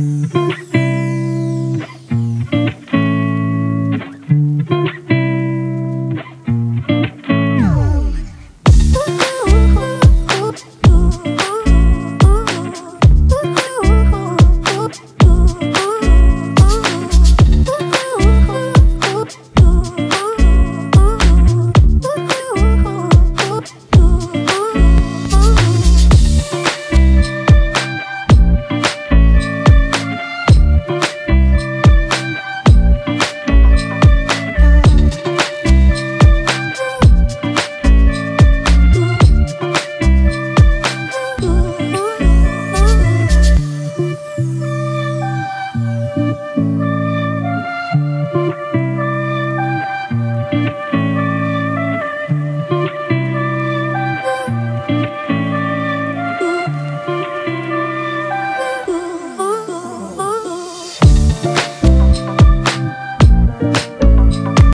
Bye.